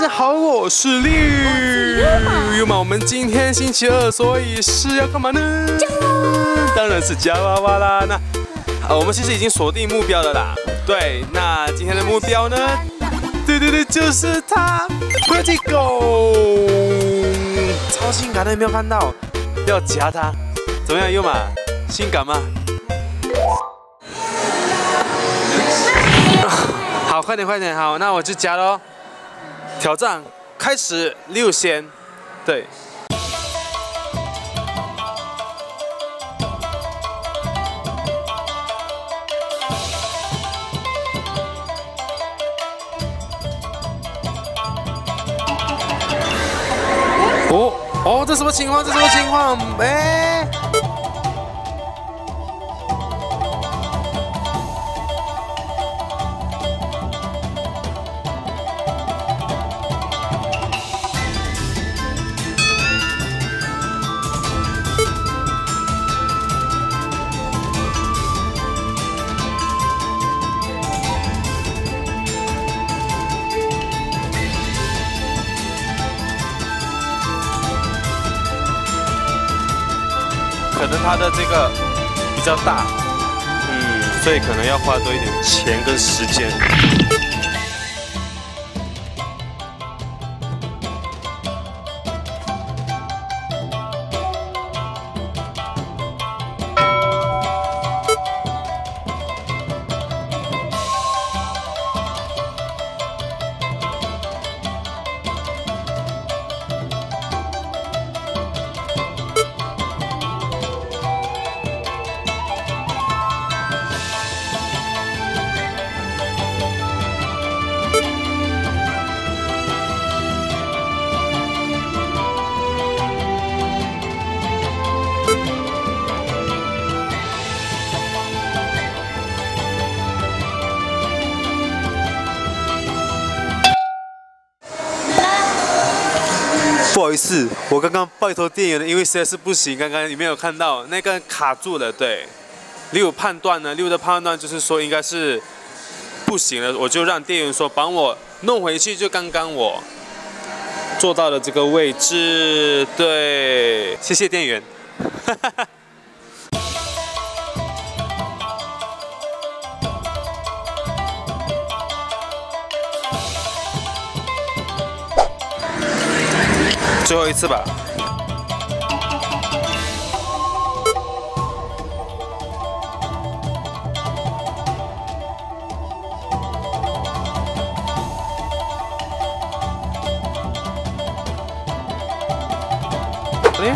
大家好，我是六六嘛。我们今天星期二，所以是要干嘛呢？当然是夹娃娃啦。那啊，我们其实已经锁定目标了啦。对，那今天的目标呢？对对对，就是它，Pretty Go，超性感的，有没有看到？要夹它，怎么样，优马？性感吗？好，快点快点，好，那我就夹喽。挑战开始，六仙，对。哦哦，这什么情况？这什么情况？哎。可能它的这个比较大，嗯，所以可能要花多一点钱跟时间。好意思，我刚刚拜托店员了，因为实在是不行，刚刚你没有看到那个卡住了。对，六判断呢，六的判断就是说应该是不行了，我就让店员说帮我弄回去，就刚刚我坐到了这个位置。对，谢谢店员。最后一次吧。哎，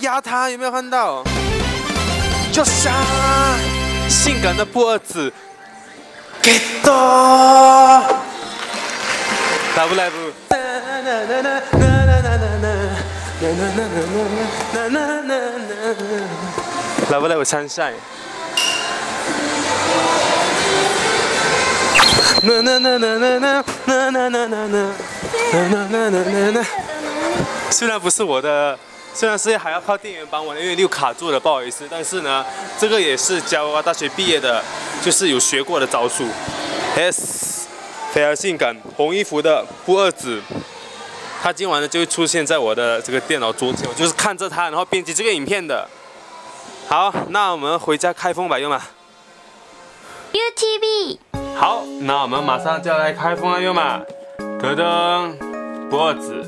压他有没有看到？就像性感的布二子，给到，来不来不？来不来我参赛？虽然不是我的。虽然是还要靠店员帮我，因为又卡住了，不好意思。但是呢，这个也是加拿大学毕业的，就是有学过的招数。S，非常性感，红衣服的不二子，他今晚呢就会出现在我的这个电脑桌前，我就是看着他，然后编辑这个影片的。好，那我们回家开封吧，用吗？UTV。好，那我们马上就要来开封了，用吗？噔噔，不二子。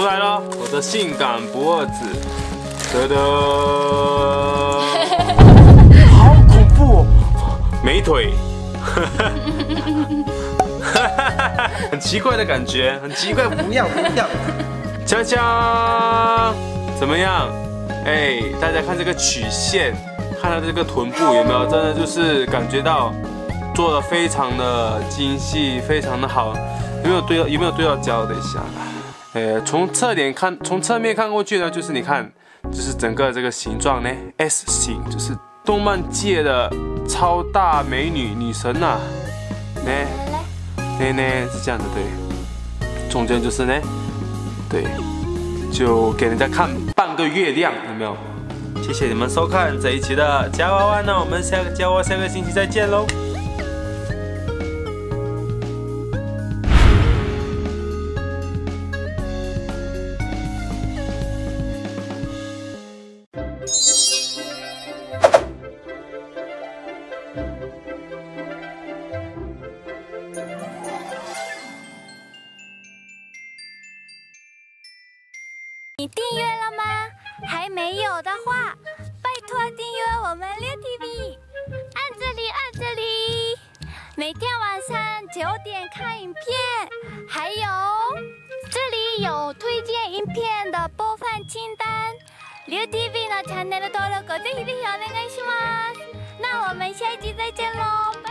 出来了，我的性感不二子，得得，好恐怖哦，美腿，很奇怪的感觉，很奇怪，不要不要，锵锵，怎么样？哎，大家看这个曲线，看到这个臀部有没有？真的就是感觉到做的非常的精细，非常的好，有没有对到？有没有对到焦？等一下。呃，从侧脸看，从侧面看过去呢，就是你看，就是整个这个形状呢，S 型，就是动漫界的超大美女女神呐，呢，呢呢是这样的，对，中间就是呢，对，就给人家看半个月亮，有没有？谢谢你们收看这一期的夹娃娃，那我们下个夹娃下个星期再见喽。你订阅了吗？还没有的话，拜托订阅我们猎 TV，按这里，按这里，每天晚上九点看影片，还有这里有推荐影片的播放清单。猎 TV のチャンネル登録ぜひぜひお願いします。那我们下一集再见喽，